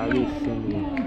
Alessandro.